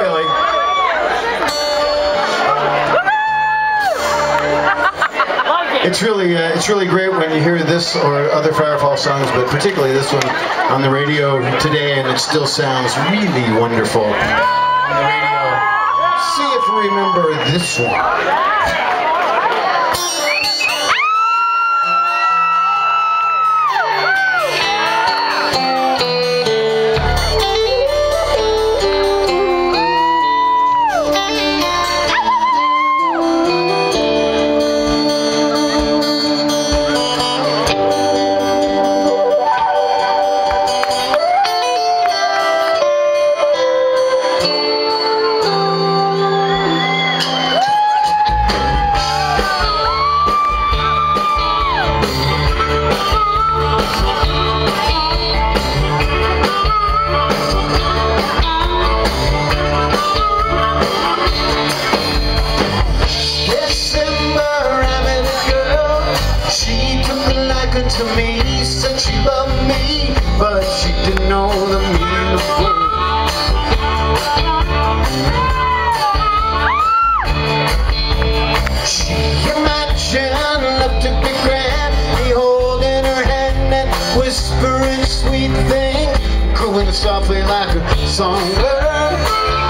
Billy. It's really, uh, it's really great when you hear this or other Firefall songs, but particularly this one on the radio today, and it still sounds really wonderful. See if you remember this one. To me, said she loved me, but she didn't know the meaning of love. She imagined love to be grand, me holding her hand and whispering sweet things, crowing softly like a songbird.